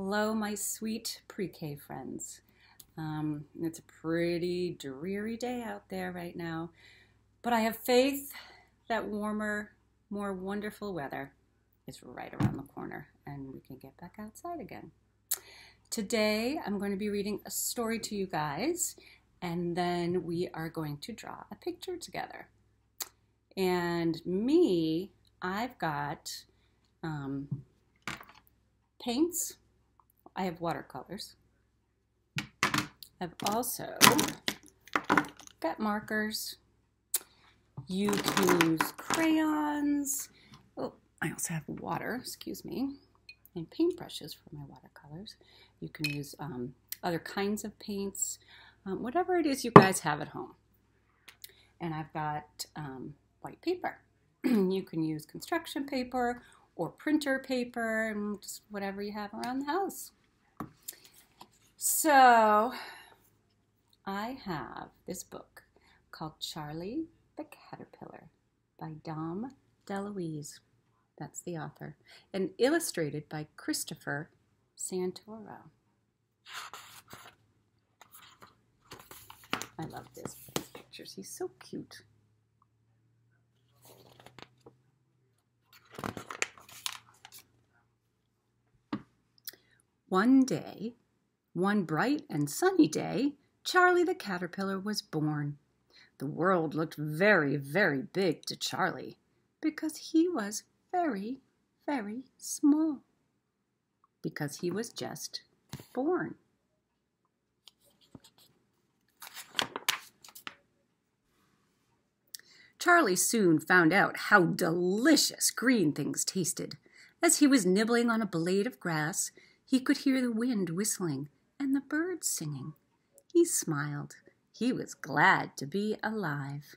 Hello, my sweet pre-K friends. Um, it's a pretty dreary day out there right now, but I have faith that warmer, more wonderful weather is right around the corner and we can get back outside again. Today, I'm going to be reading a story to you guys, and then we are going to draw a picture together. And me, I've got um, paints. I have watercolors. I've also got markers. You can use crayons. Oh, I also have water, excuse me, and paintbrushes for my watercolors. You can use um, other kinds of paints, um, whatever it is you guys have at home. And I've got um, white paper. you can use construction paper or printer paper and just whatever you have around the house. So I have this book called Charlie the Caterpillar by Dom DeLuise. That's the author. And illustrated by Christopher Santoro. I love this pictures. He's so cute. One day, one bright and sunny day, Charlie the caterpillar was born. The world looked very, very big to Charlie because he was very, very small. Because he was just born. Charlie soon found out how delicious green things tasted. As he was nibbling on a blade of grass, he could hear the wind whistling and the birds singing. He smiled. He was glad to be alive.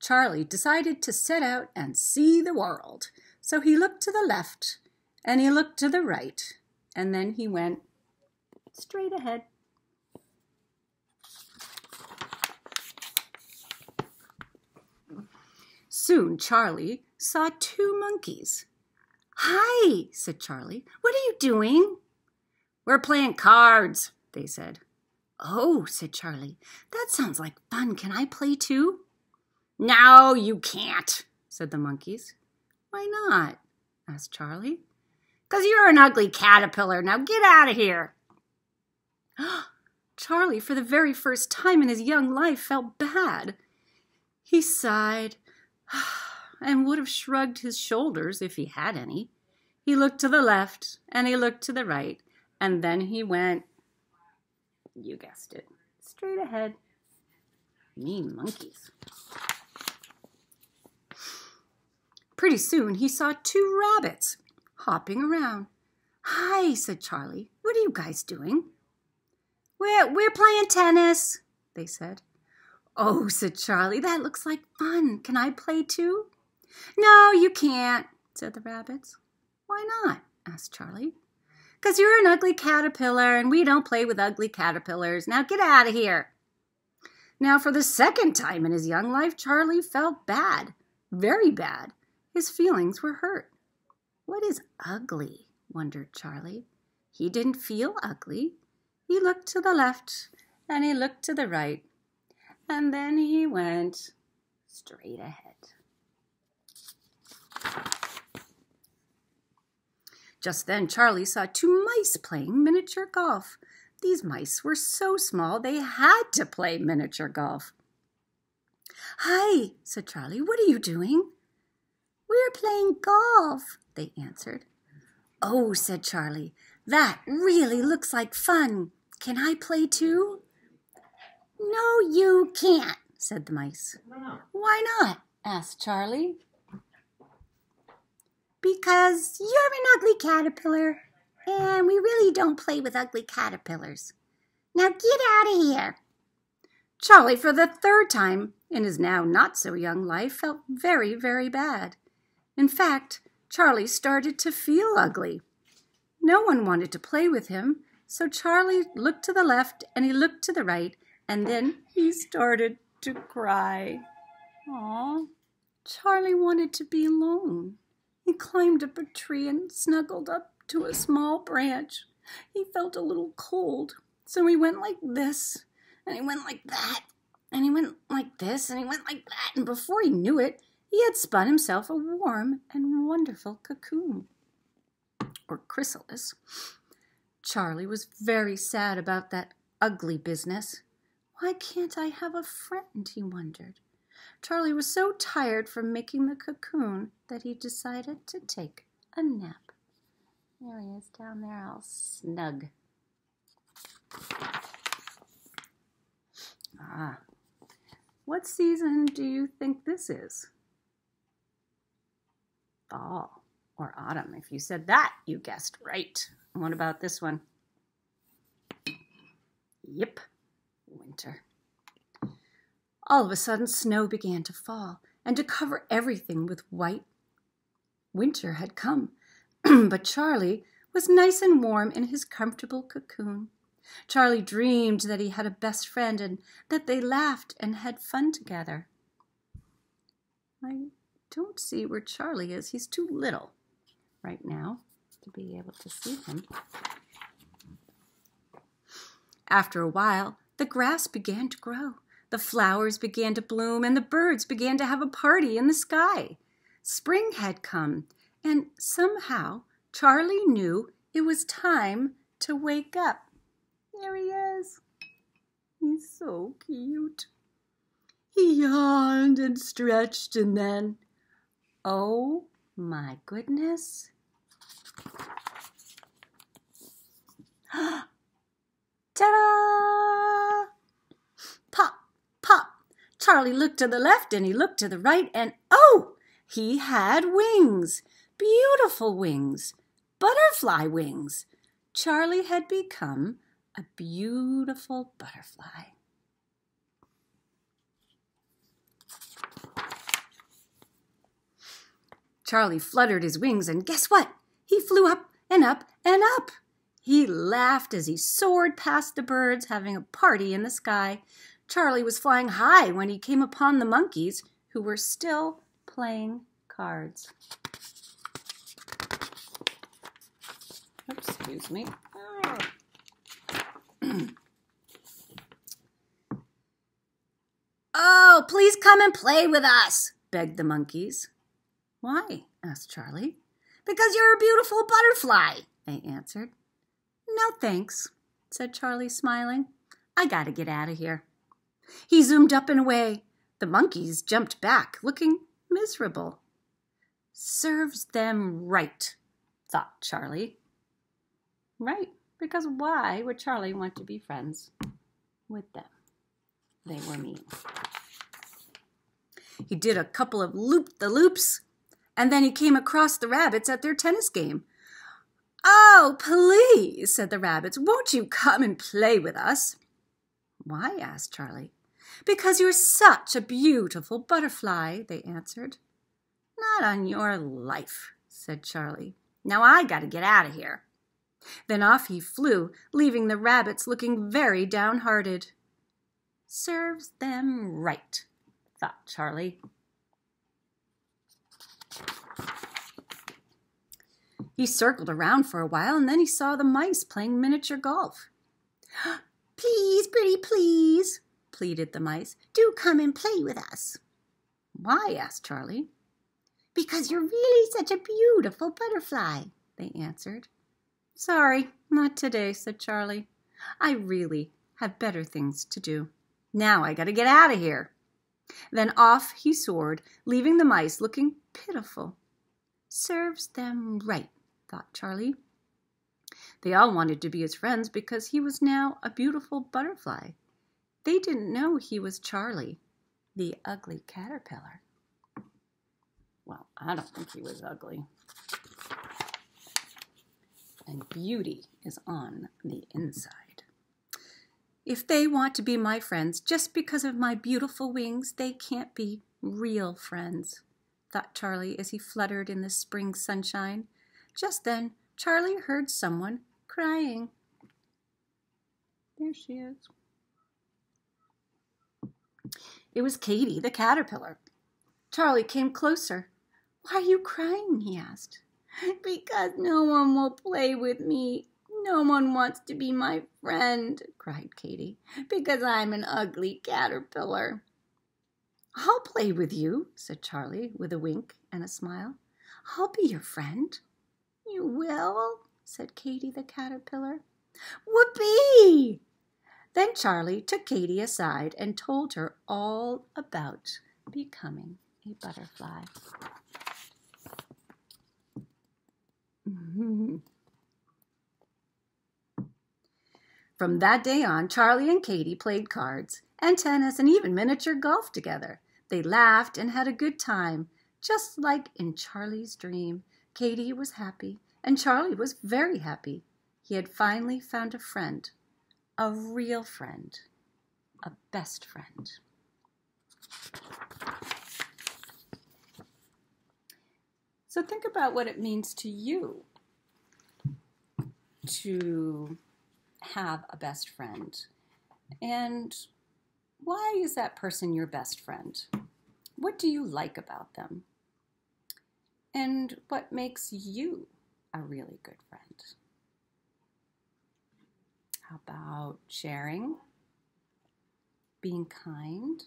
Charlie decided to set out and see the world. So he looked to the left and he looked to the right, and then he went straight ahead. Soon Charlie saw two monkeys. Hi, said Charlie. What are you doing? We're playing cards, they said. Oh, said Charlie. That sounds like fun. Can I play too? No, you can't, said the monkeys. Why not? asked Charlie. Because you're an ugly caterpillar. Now get out of here. Charlie, for the very first time in his young life, felt bad. He sighed and would have shrugged his shoulders if he had any. He looked to the left and he looked to the right, and then he went, you guessed it, straight ahead. Mean monkeys. Pretty soon he saw two rabbits hopping around. Hi, said Charlie. What are you guys doing? We're, we're playing tennis, they said. Oh, said Charlie, that looks like fun. Can I play too? No, you can't, said the rabbits. Why not? asked Charlie. Because you're an ugly caterpillar and we don't play with ugly caterpillars. Now get out of here. Now, for the second time in his young life, Charlie felt bad, very bad. His feelings were hurt. What is ugly? wondered Charlie. He didn't feel ugly. He looked to the left and he looked to the right, and then he went straight ahead. Just then, Charlie saw two mice playing miniature golf. These mice were so small they had to play miniature golf. Hi, said Charlie. What are you doing? We're playing golf, they answered. Oh, said Charlie, that really looks like fun. Can I play too? No, you can't, said the mice. Why not? asked Charlie. Because you're an ugly caterpillar, and we really don't play with ugly caterpillars. Now get out of here. Charlie, for the third time in his now not so young life, felt very, very bad. In fact, Charlie started to feel ugly. No one wanted to play with him, so Charlie looked to the left and he looked to the right, and then he started to cry. Aw, Charlie wanted to be alone. He climbed up a tree and snuggled up to a small branch. He felt a little cold, so he went like this, and he went like that, and he went like this, and he went like that, and before he knew it, he had spun himself a warm and wonderful cocoon, or chrysalis. Charlie was very sad about that ugly business. Why can't I have a friend? he wondered. Charlie was so tired from making the cocoon that he decided to take a nap. There he is down there, all snug. Ah, what season do you think this is? Fall or autumn. If you said that, you guessed right. What about this one? Yep, winter. All of a sudden, snow began to fall and to cover everything with white. Winter had come, but Charlie was nice and warm in his comfortable cocoon. Charlie dreamed that he had a best friend and that they laughed and had fun together. I don't see where Charlie is. He's too little right now to be able to see him. After a while, the grass began to grow, the flowers began to bloom, and the birds began to have a party in the sky. Spring had come, and somehow Charlie knew it was time to wake up. There he is. He's so cute. He yawned and stretched, and then, oh my goodness. Ta-da! Charlie looked to the left and he looked to the right, and oh, he had wings. Beautiful wings. Butterfly wings. Charlie had become a beautiful butterfly. Charlie fluttered his wings, and guess what? He flew up and up and up. He laughed as he soared past the birds, having a party in the sky. Charlie was flying high when he came upon the monkeys, who were still playing cards. Oops, excuse me. oh, please come and play with us, begged the monkeys. Why? asked Charlie. Because you're a beautiful butterfly, they answered. No thanks, said Charlie, smiling. I gotta get out of here. He zoomed up and away. The monkeys jumped back, looking miserable. Serves them right, thought Charlie. Right, because why would Charlie want to be friends with them? They were mean. He did a couple of loop the loops, and then he came across the rabbits at their tennis game. Oh, please, said the rabbits, won't you come and play with us? Why? asked Charlie. Because you're such a beautiful butterfly, they answered. Not on your life, said Charlie. Now I gotta get out of here. Then off he flew, leaving the rabbits looking very downhearted. Serves them right, thought Charlie. He circled around for a while and then he saw the mice playing miniature golf. Please, pretty please, pleaded the mice. Do come and play with us. Why? asked Charlie. Because you're really such a beautiful butterfly, they answered. Sorry, not today, said Charlie. I really have better things to do. Now I gotta get out of here. Then off he soared, leaving the mice looking pitiful. Serves them right, thought Charlie. They all wanted to be his friends because he was now a beautiful butterfly. They didn't know he was Charlie, the ugly caterpillar. Well, I don't think he was ugly. And beauty is on the inside. If they want to be my friends just because of my beautiful wings, they can't be real friends, thought Charlie as he fluttered in the spring sunshine. Just then, Charlie heard someone crying. There she is. It was Katy, the caterpillar. Charlie came closer. Why are you crying? he asked. Because no one will play with me. No one wants to be my friend, cried Katy, because I'm an ugly caterpillar. I'll play with you, said Charlie, with a wink and a smile. I'll be your friend. You will, said Katy the caterpillar. Whoopee! Then Charlie took Katy aside and told her all about becoming a butterfly. From that day on, Charlie and Katy played cards and tennis and even miniature golf together. They laughed and had a good time, just like in Charlie's dream. Katy was happy, and Charlie was very happy. He had finally found a friend, a real friend, a best friend. So think about what it means to you to have a best friend. And why is that person your best friend? What do you like about them? And what makes you a really good friend? About sharing? Being kind?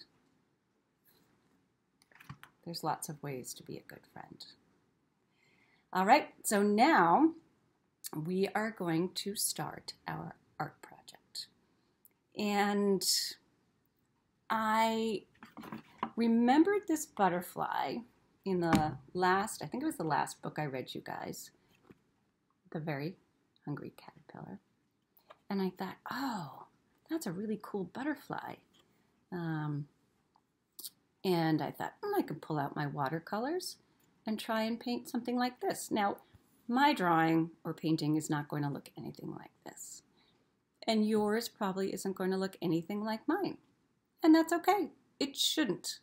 There's lots of ways to be a good friend. All right, so now we are going to start our art project. And I remembered this butterfly in the last, I think it was the last book I read you guys, The Very Hungry Caterpillar. And I thought, oh, that's a really cool butterfly. Um, and I thought, oh, I could pull out my watercolors and try and paint something like this. Now, my drawing or painting is not going to look anything like this. And yours probably isn't going to look anything like mine. And that's okay. It shouldn't.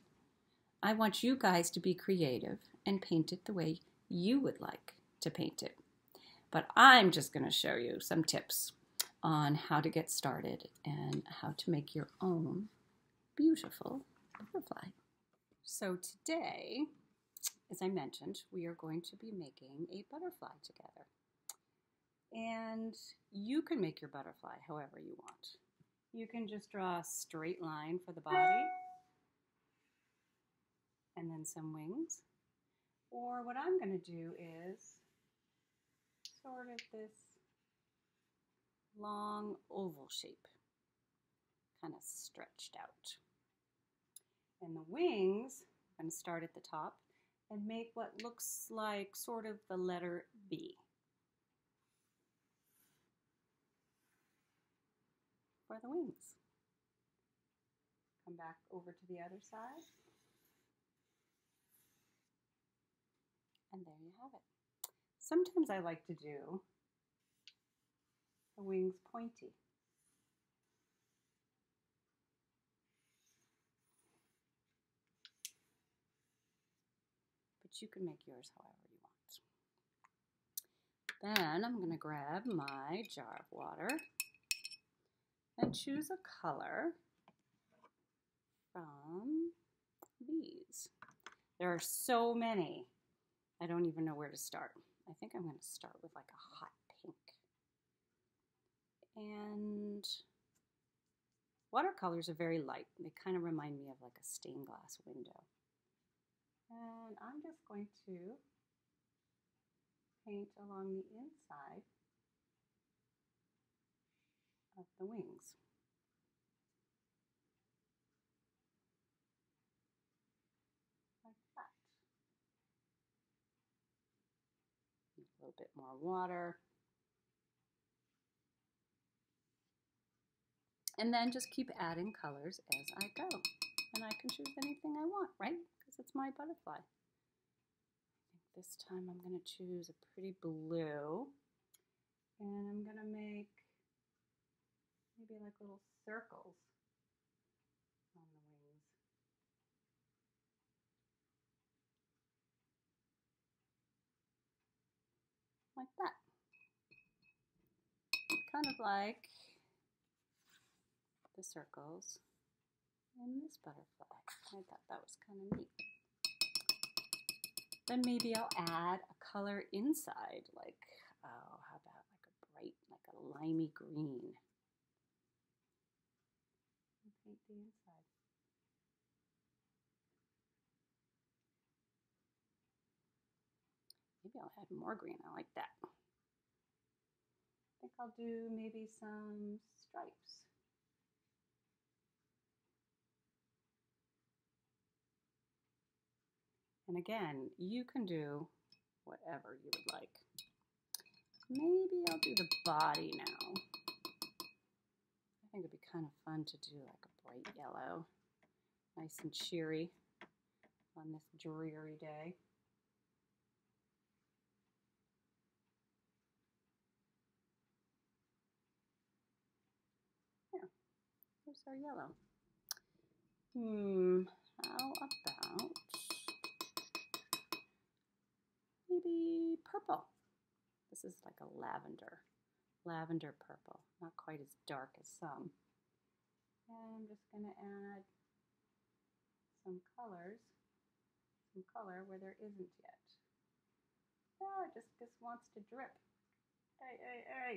I want you guys to be creative and paint it the way you would like to paint it. But I'm just going to show you some tips on how to get started and how to make your own beautiful butterfly. So today, as I mentioned, we are going to be making a butterfly together. And you can make your butterfly however you want. You can just draw a straight line for the body and then some wings. Or what I'm going to do is sort of this long oval shape, kind of stretched out. And the wings, I'm going to start at the top and make what looks like sort of the letter B. For the wings. Come back over to the other side. And there you have it. Sometimes I like to do the wings pointy. But you can make yours however you want. Then I'm going to grab my jar of water and choose a color from these. There are so many. I don't even know where to start. I think I'm going to start with like a hot. And watercolors are very light. They kind of remind me of like a stained glass window. And I'm just going to paint along the inside of the wings. Like that. a little bit more water. And then just keep adding colors as I go. And I can choose anything I want, right? Because it's my butterfly. this time I'm going to choose a pretty blue. And I'm going to make maybe like little circles on the wings. like that. Kind of like the circles in this butterfly. I thought that was kind of neat. Then maybe I'll add a color inside, like, oh, how about like a bright, like a limey green. paint the inside. Maybe I'll add more green. I like that. I think I'll do maybe some stripes. And again, you can do whatever you would like. Maybe I'll do the body now. I think it'd be kind of fun to do like a bright yellow, nice and cheery on this dreary day. Here, here's our yellow. Hmm, how about maybe purple? This is like a lavender, lavender purple, not quite as dark as some. And I'm just going to add some colors, some color where there isn't yet. Oh, it just, just wants to drip. Hey, hey, hey.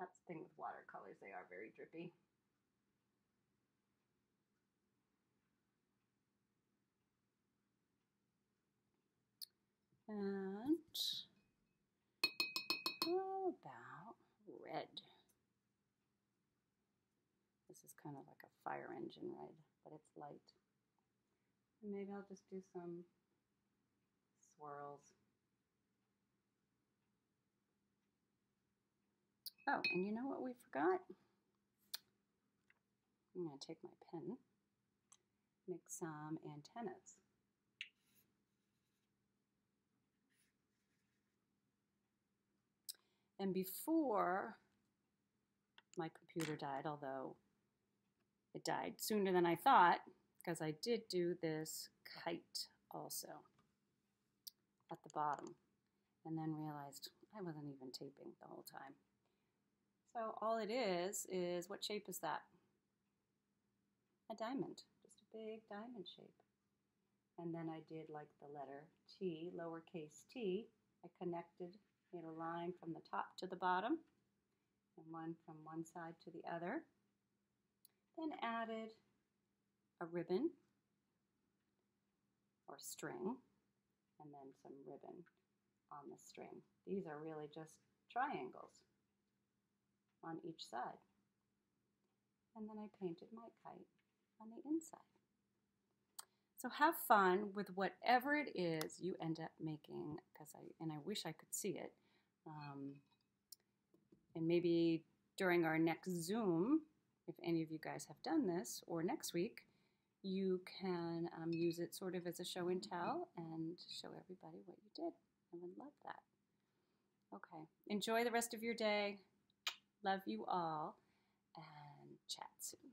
That's the thing with watercolors, they are very drippy. And how about red? This is kind of like a fire engine red, but it's light. Maybe I'll just do some swirls. Oh, and you know what we forgot? I'm going to take my pen, make some antennas. And before my computer died, although it died sooner than I thought, because I did do this kite also at the bottom, and then realized I wasn't even taping the whole time. So all it is, is what shape is that? A diamond, just a big diamond shape. And then I did like the letter T, lowercase t. I connected made a line from the top to the bottom and one from one side to the other. Then added a ribbon or string and then some ribbon on the string. These are really just triangles on each side. And then I painted my kite on the inside. So have fun with whatever it is you end up making, because I and I wish I could see it. Um, and maybe during our next Zoom, if any of you guys have done this, or next week, you can um, use it sort of as a show and tell and show everybody what you did. I would love that. Okay. Enjoy the rest of your day. Love you all and chat soon.